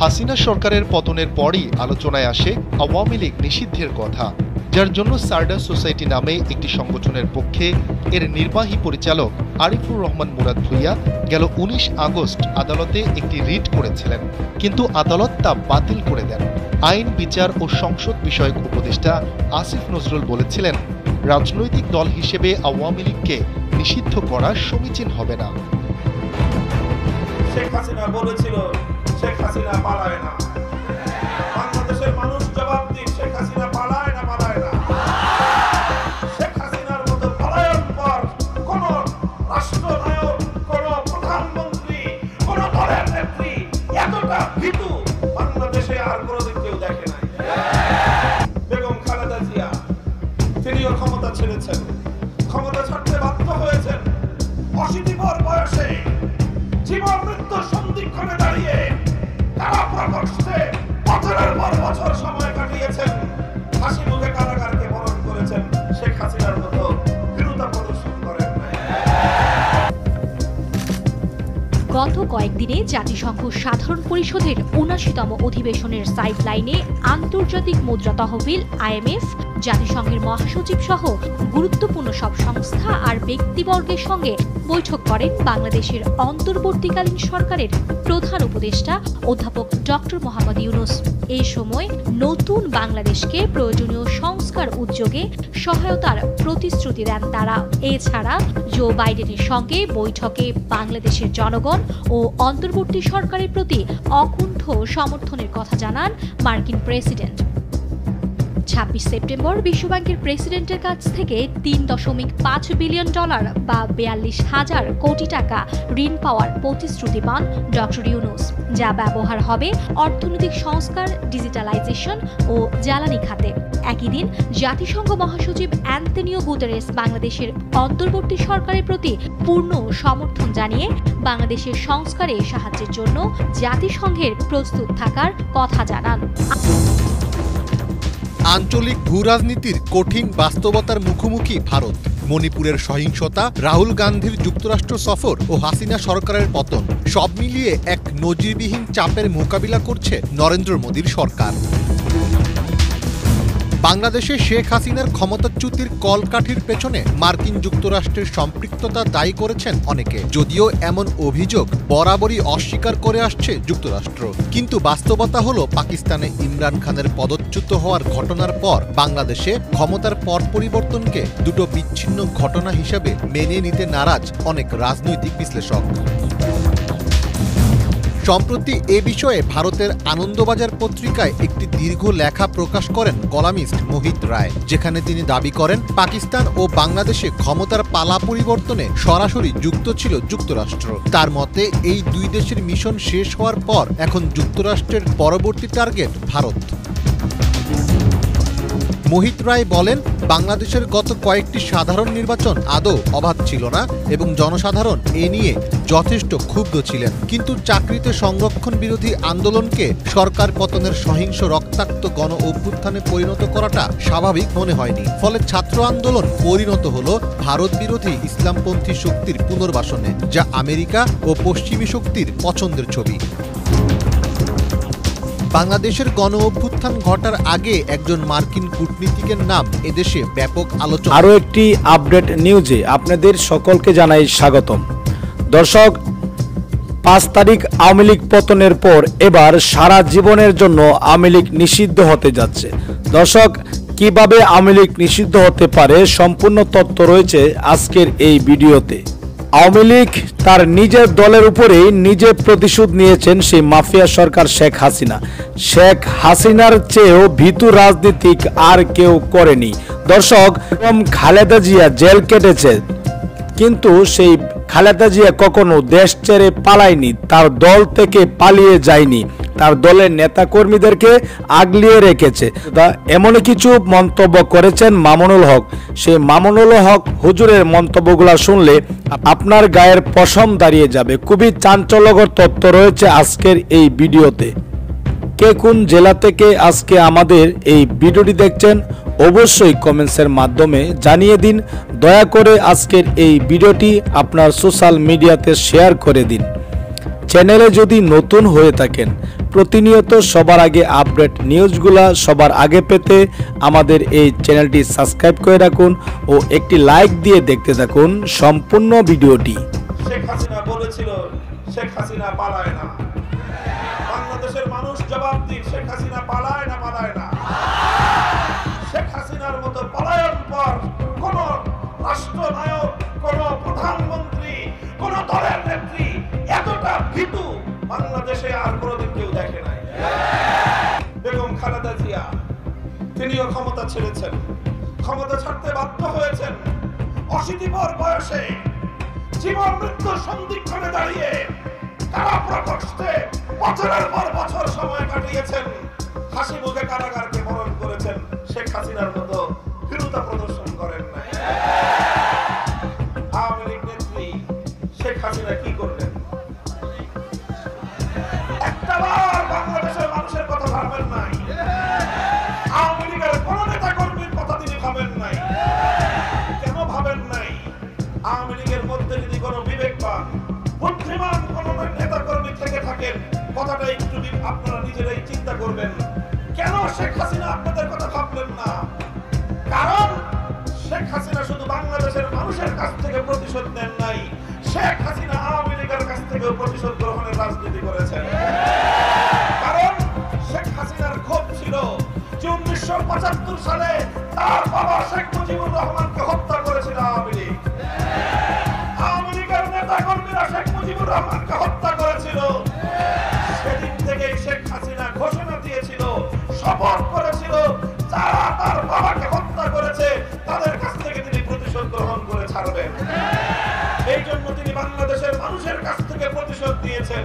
হাসিনা সরকারের পতনের পরই আলোচনায় আসে আওয়ামী লীগ নিষিদ্ধের কথা, যার জন্য সার্ডা সোসাইটি নামে একটি সংগঠনের পক্ষে এর নির্বাহী পরিচালক আরিফুর রহমান মুরাদ ভুইয়া গেল উনিশ আগস্ট আদালতে একটি রিট করেছিলেন, কিন্তু আদালত তা বাতিল করে দেন। আইন, বিচার ও সংসদ বিষয়ক উপদেষ্টা আসিফ নজরুল বলেছিলেন, রাজনৈতিক দল হিসেবে আওয়ামী লীগকে নিষিদ্ধ করা সমীচীন হবে না। শেখ হাসিনা বলেছিল শেখ হাসিনা পালায় না বাংলাদেশের মানুষ জবাব দিক পর বছর সময় কাটিয়েছেন। হাসি মুখে কারাগারকে বরণ করেছেন শেখ হাসিনার মতো গত কয়েকদিনে জাতিসংঘ সাধারণ পরিষদের উনাশিতম অধিবেশনের সাইডলাইনে আন্তর্জাতিক মুদ্রা তহবিল আইএমএফ, জাতিসংঘের মহাসচিব সহ গুরুত্বপূর্ণ সব সংস্থা আর ব্যক্তিবর্গের সঙ্গে বৈঠক করেন বাংলাদেশের অন্তর্বর্তীকালীন সরকারের প্রধান উপদেষ্টা অধ্যাপক ডক্টর মোহাম্মদ ইউনুস। এই সময় নতুন বাংলাদেশকে প্রয়োজনীয় সংস্কার উদ্যোগে সহায়তার প্রতিশ্রুতি দেন তারা। এছাড়া জো বাইডেনের সঙ্গে বৈঠকে বাংলাদেশের জনগণ ও অন্তর্বর্তী সরকারের প্রতি অকুণ্ঠ সমর্থনের কথা জানান মার্কিন প্রেসিডেন্ট। ছাব্বিশ সেপ্টেম্বর বিশ্বব্যাংকের প্রেসিডেন্টের কাছ থেকে তিন দশমিক পাঁচ বিলিয়ন ডলার বা বিয়াল্লিশ হাজার কোটি টাকা ঋণ পাওয়ার প্রতিশ্রুতি পান ডক্টর ইউনুস, যা ব্যবহার হবে অর্থনৈতিক সংস্কার, ডিজিটালাইজেশন ও জ্বালানি খাতে। একই দিন, জাতিসংঘ মহাসচিব অ্যান্টনিও গুতেরেস বাংলাদেশের অন্তর্বর্তী সরকারের প্রতি পূর্ণ সমর্থন জানিয়ে বাংলাদেশের সংস্কারে সাহায্যের জন্য জাতিসংঘের প্রস্তুত থাকার কথা জানান। আঞ্চলিক ভূরাজনীতির কঠিন বাস্তবতার মুখোমুখি ভারত। মণিপুরের সহিংসতা, রাহুল গান্ধীর যুক্তরাষ্ট্র সফর ও হাসিনা সরকারের পতন, সব মিলিয়ে এক নজিরবিহীন চাপের মোকাবিলা করছে নরেন্দ্র মোদীর সরকার। বাংলাদেশে শেখ হাসিনার ক্ষমতাচ্যুতির কলকাঠির পেছনে মার্কিন যুক্তরাষ্ট্রের সম্পৃক্ততা দায়ী করেছেন অনেকে। যদিও এমন অভিযোগ বরাবরই অস্বীকার করে আসছে যুক্তরাষ্ট্র। কিন্তু বাস্তবতা হলো, পাকিস্তানে ইমরান খানের পদচ্যুত হওয়ার ঘটনার পর বাংলাদেশে ক্ষমতার পর পরিবর্তনকে দুটো বিচ্ছিন্ন ঘটনা হিসেবে মেনে নিতে নারাজ অনেক রাজনৈতিক বিশ্লেষক। সম্প্রতি এ বিষয়ে ভারতের আনন্দবাজার পত্রিকায় একটি দীর্ঘ লেখা প্রকাশ করেন কলামিস্ট মোহিত রায়, যেখানে তিনি দাবি করেন, পাকিস্তান ও বাংলাদেশে ক্ষমতার পালা পরিবর্তনে সরাসরি যুক্ত ছিল যুক্তরাষ্ট্র। তার মতে, এই দুই দেশের মিশন শেষ হওয়ার পর এখন যুক্তরাষ্ট্রের পরবর্তী টার্গেট ভারত। মোহিত রায় বলেন, বাংলাদেশের গত কয়েকটি সাধারণ নির্বাচন আদৌ অবাধ ছিল না এবং জনসাধারণ এ নিয়ে যথেষ্ট ক্ষুব্ধ ছিলেন। কিন্তু চাকরিতে সংরক্ষণ বিরোধী আন্দোলনকে সরকার পতনের সহিংস রক্তাক্ত গণ অভ্যুত্থানে পরিণত করাটা স্বাভাবিক মনে হয়নি। ফলে ছাত্র আন্দোলন পরিণত হল ভারত বিরোধী ইসলামপন্থী শক্তির পুনর্বাসনে, যা আমেরিকা ও পশ্চিমী শক্তির পছন্দের ছবি। বাংলাদেশের গণ অভ্যুত্থান ঘটার আগে একজন মার্কিন কূটনীতিকের নাম এদেশে ব্যাপক আলোচনা। আরও একটি আপডেট নিউজে আপনাদের সকলকে জানাই স্বাগতম। দর্শক, পাঁচ তারিখ আওয়ামী লীগ পতনের পর এবার সারা জীবনের জন্য আওয়ামী লীগ নিষিদ্ধ হতে যাচ্ছে। দর্শক, কীভাবে আওয়ামী লীগ নিষিদ্ধ হতে পারে সম্পূর্ণ তথ্য রয়েছে আজকের এই ভিডিওতে। আওয়ামী লীগ তার নিজের দলের উপরেই নিজে প্রতিশোধ নিয়েছেন সেই মাফিয়া সরকার শেখ হাসিনা। শেখ হাসিনার চেয়েও ভীতু রাজনীতিক আর কেউ করেনি। দর্শক খালেদা জিয়া জেল কেটেছে, কিন্তু সেই খালেদা জিয়া কখনো দেশ ছেড়ে পালায়নি, তার দল থেকে পালিয়ে যায়নি। তার দলের নেতাকর্মীদেরকে আগলিয়ে রেখেছে। তা এমনই কিছু মন্তব্য করেছেন মামুনুল হক। সেই মামুনুল হক হুজুরের মন্তব্যগুলো শুনলে আপনার গায়ের পশম দাঁড়িয়ে যাবে। খুবই চাঞ্চল্যকর তথ্য রয়েছে আজকের এই ভিডিওতে। কে কোন জেলা থেকে আজকে আমাদের এই ভিডিওটি দেখছেন অবশ্যই কমেন্টসের মাধ্যমে জানিয়ে দিন। দয়া করে আজকের এই ভিডিওটি আপনার সোশ্যাল মিডিয়াতে শেয়ার করে দিন। চ্যানেলে যদি নতুন হয়ে থাকেন প্রতিনিয়ত সবার আগে আপডেট নিউজগুলা সবার আগে পেতে আমাদের এই চ্যানেলটি সাবস্ক্রাইব করে রাখুন ও একটি লাইক দিয়ে দেখতে থাকুন সম্পূর্ণ ভিডিওটি। কোন দলের নেত্রী এতটা বাংলাদেশে আর তিনিও ক্ষমতা ছেড়েছেন। ক্ষমতা ছাড়তে বাধ্য হয়েছেন অশীতিপর বয়সে। জীবন মৃত্যু সন্ধিক্ষণে দাঁড়িয়ে তারা প্রকোষ্ঠে বছরের পর বছর সময় কাটিয়েছেন। হাসি মুখে কারাগারকে বরণ করেছেন শেখ হাসিনার মতো বুদ্ধিমান কোন নেতা কর্মী থেকে থাকেন, কথাটা একটু আপনারা নিজেরাই চিন্তা করবেন। কেন শেখ হাসিনা আপনাদের কথা ভাবলেন না? কারণ শেখ হাসিনা শুধু বাংলাদেশের মানুষের কাছ থেকে প্রতিশোধ নেন নাই, শেখ হাসিনা আওয়ামী লীগের কাছ থেকেও প্রতিশোধ গ্রহণের রাজনীতি করেছেন। কারণ শেখ হাসিনার ক্ষোভ ছিল যে উনিশশো পঁচাত্তর সালে তার বাবা শেখ মুজিবুর রহমানকে তাদের কাছ থেকে তিনি প্রতিশোধ গ্রহণ করে ছাড়বেন। এই জন্য তিনি বাংলাদেশের মানুষের কাছ থেকে প্রতিশোধ দিয়েছেন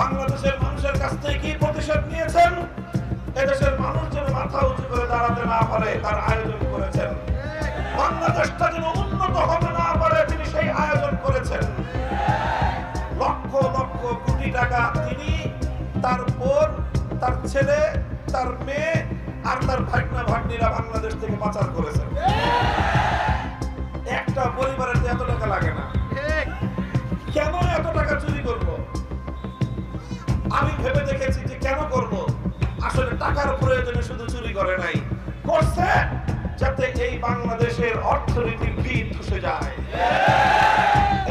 বাংলাদেশের মানুষের কাছ থেকে কি প্রতিশোধ নিয়েছেন? এদেশের মানুষ যেন মাথা উঁচু করে দাঁড়াতে না পারে, তার আয়োজন করেছেন। বাংলাদেশটা যেন উন্নত হতে না পারে, তিনি সেই আয়োজন করেছেন। লক্ষ লক্ষ কোটি টাকা তিনি তার বোন, তার ছেলে, তার মেয়ে আর তার ভাগনা বাংলাদেশ থেকে পাচার করেছেন একটা পরিবারের এত টাকা লাগে না। কেন এত টাকা চুরি করব? আমি ভেবে দেখেছি যে কেন করব? আসলে টাকার প্রয়োজনে শুধু চুরি করে নাই, করছে যাতে এই বাংলাদেশের অর্থনীতির ভিত ধসে যায়।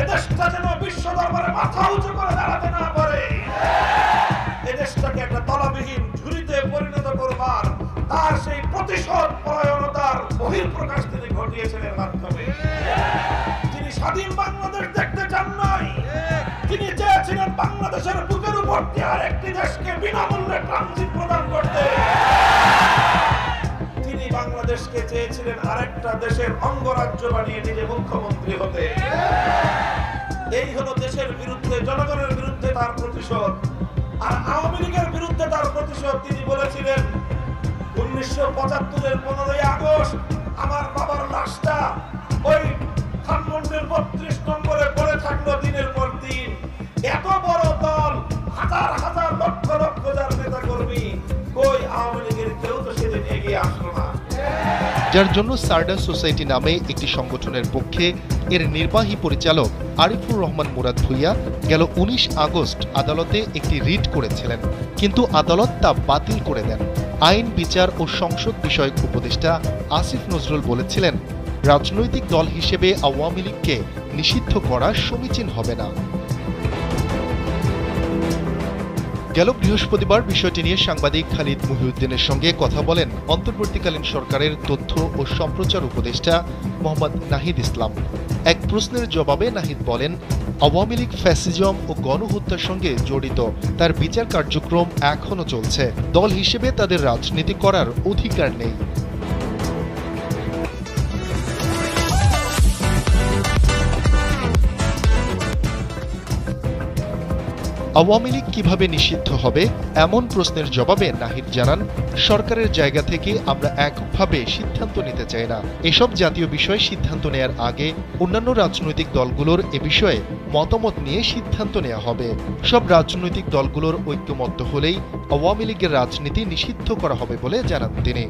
এদেশটা যেন বিশ্ব দরবারে মাথা উঁচু করে দাঁড়াতে না পারে। এদেশটাকে একটা তলাবিহীন ঝুড়িতে পরিণত করবার তার সেই প্রতিশোধ পরায়ণতার বহিঃপ্রকাশ তিনি ঘটিয়েছেন এর মাধ্যমে। তিনি স্বাধীন বাংলাদেশ দেখতে চান নাই। তিনি চেয়েছিলেন বাংলাদেশের বুকের উপর দিয়ে আরেকটি দেশকে বিনামূল্যে ট্রানজিট প্রদান করতে। তিনি বাংলাদেশকে চেয়েছিলেন আরেকটা দেশের অঙ্গরাজ্য বানিয়ে নিজে মুখ্যমন্ত্রী হতে। এই হলো দেশের বিরুদ্ধে, জনগণের বিরুদ্ধে তার প্রতিশোধ। আর আওয়ামী লীগের বিরুদ্ধে তার প্রতিশোধ তিনি বলেছিলেন উনিশশো পঁচাত্তরের পনেরোই আগস্ট আমার বাবার লাশটা ওই বত্রিশ নম্বরে পড়ে থাকল দিনের পর দিন। এত বড় দল, হাজার হাজার লক্ষ লক্ষ যার নেতা কর্মী আওয়ামী লীগের কেউ তো সেদিন এগিয়ে আসলো না। যার জন্য সার্ডাস সোসাইটি নামে একটি সংগঠনের পক্ষে এর নির্বাহী পরিচালক আরিফুর রহমান মুরাদ ভুইয়া গেল উনিশ আগস্ট আদালতে একটি রিট করেছিলেন। কিন্তু আদালত তা বাতিল করে দেন। আইন, বিচার ও সংসদ বিষয়ক উপদেষ্টা আসিফ নজরুল বলেছিলেন, রাজনৈতিক দল হিসেবে আওয়ামী লীগকে নিষিদ্ধ করা সমীচীন হবে না। গেল বৃহস্পতিবার বিষয়টি নিয়ে সাংবাদিক খালিদ মহিউদ্দিনের সঙ্গে কথা বলেন অন্তর্বর্তীকালীন সরকারের তথ্য ও সম্প্রচার উপদেষ্টা মোহাম্মদ নাহিদ ইসলাম। এক প্রশ্নের জবাবে নাহিদ বলেন আওয়ামী লীগ, ফ্যাসিজম ও গণহত্যার সঙ্গে জড়িত। তার বিচার কার্যক্রম এখনও চলছে। দল হিসেবে তাদের রাজনীতি করার অধিকার নেই। আওয়ামী লীগ কীভাবে নিষিদ্ধ হবে? এমন প্রশ্নের জবাবে নাহিদ জানান, সরকারের জায়গা থেকে আমরা একভাবে সিদ্ধান্ত নিতে চাই না। এসব জাতীয় বিষয়ে সিদ্ধান্ত নেয়ার আগে অন্যান্য রাজনৈতিক দলগুলোর এ বিষয়ে মতামত নিয়ে সিদ্ধান্ত নেওয়া হবে। সব রাজনৈতিক দলগুলোর ঐক্যমত্য হলেই আওয়ামী লীগের রাজনীতি নিষিদ্ধ করা হবে বলে জানান তিনি।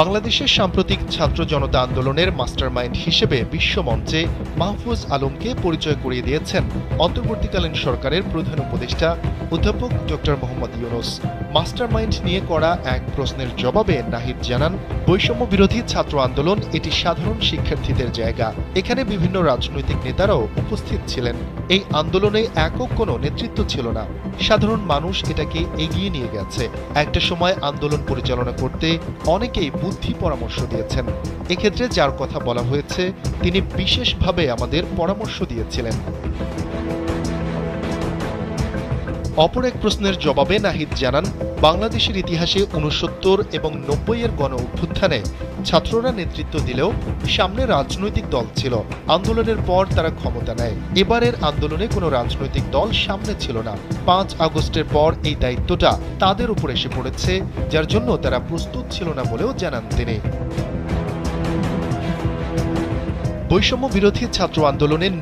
বাংলাদেশের সাম্প্রতিক ছাত্র জনতা আন্দোলনের মাস্টারমাইন্ড হিসেবে বিশ্বমঞ্চে মাহফুজ আলমকে পরিচয় করিয়ে দিয়েছেন। অন্তর্বর্তীকালীন সরকারের প্রধান উপদেষ্টা অধ্যাপক ড মোহাম্মদ ইউনুস। মাস্টারমাইন্ড নিয়ে করা এক প্রশ্নের জবাবে নাহিদ জানান, বৈষম্য বিরোধী ছাত্র আন্দোলন এটি সাধারণ শিক্ষার্থীদের জায়গা। এখানে বিভিন্ন রাজনৈতিক নেতারাও উপস্থিত ছিলেন। এই আন্দোলনে একক কোনো নেতৃত্ব ছিল না। সাধারণ মানুষ এটাকে এগিয়ে নিয়ে গেছে। একটা সময় আন্দোলন পরিচালনা করতে অনেকেই বুদ্ধি পরামর্শ দিয়েছেন। এক্ষেত্রে যার কথা বলা হয়েছে, তিনি বিশেষভাবে আমাদের পরামর্শ দিয়েছিলেন। অপর এক প্রশ্নের জবাবে নাহিদ জানান, বাংলাদেশের ইতিহাসে উনসত্তর এবং নব্বই এর গণ অভ্যুত্থানে ছাত্ররা নেতৃত্ব দিলেও সামনে রাজনৈতিক দল ছিল। আন্দোলনের পর তারা ক্ষমতা নেয়। এবারের আন্দোলনে কোনো রাজনৈতিক দল সামনে ছিল না। পাঁচ আগস্টের পর এই দায়িত্বটা তাদের উপর এসে পড়েছে, যার জন্য তারা প্রস্তুত ছিল না বলেও জানান তিনি। বৈষম্য বিরোধী ছাত্র আন্দোলনের